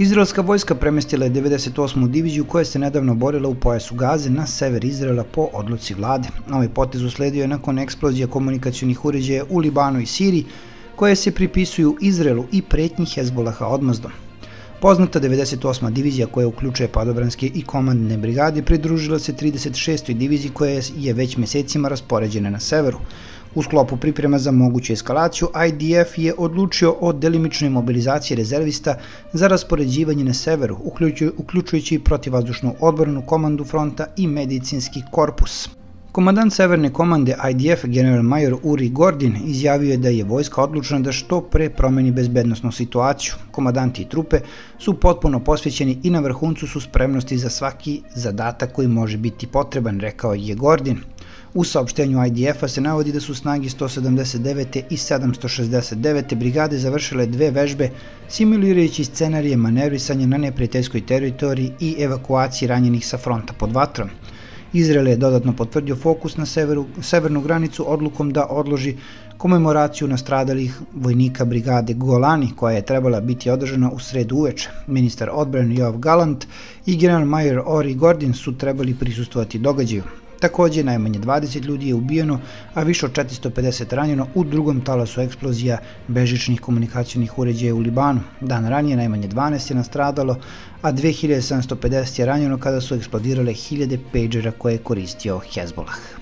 Izraelska vojska premestila je 98. diviziju koja se nedavno borila u pojasu Gaze na sever Izraela po odluci vlade. Ovaj potez usledio je nakon eksplozija komunikacijnih uređaja u Libanu i Siriji, koje se pripisuju Izraelu i pretnji Hezbolaha odmazdom. Poznata 98. divizija koja uključuje padobranske i komandne brigade pridružila se 36. diviziji koja je već mesecima raspoređena na severu. U sklopu priprema za moguću eskalaciju, IDF je odlučio o delimičnoj mobilizaciji rezervista za raspoređivanje na severu, uključujući protivazdušnu odbornu komandu fronta i medicinski korpus. Komandant Severne komande IDF general major Uri Gordin izjavio je da je vojska odlučna da što pre promeni bezbednostnu situaciju. Komandanti i trupe su potpuno posvećeni i na vrhuncu su spremnosti za svaki zadatak koji može biti potreban, rekao je Gordin. U saopštenju IDF-a se navodi da su snagi 179. i 769. brigade završile dve vežbe simulirajući scenarije manevrisanja na neprijateljskoj teritoriji i evakuaciji ranjenih sa fronta pod vatrom. Izrael je dodatno potvrdio fokus na severu, severnu granicu odlukom da odloži komemoraciju nastradalih vojnika brigade Golani, koja je trebala biti održana u sredu uveče. Ministar odbrane Joav Galant i general major Ori Gordon su trebali prisustovati događaju. Takođe, najmanje 20 ljudi je ubijeno, a više od 450 ranjeno u drugom talasu eksplozija bežičnih komunikacijnih uređaja u Libanu. Dan ranije najmanje 12 je nastradalo, a 2750 je ranjeno kada su eksplodirale hiljade pejđera koje je koristio Hezbollah.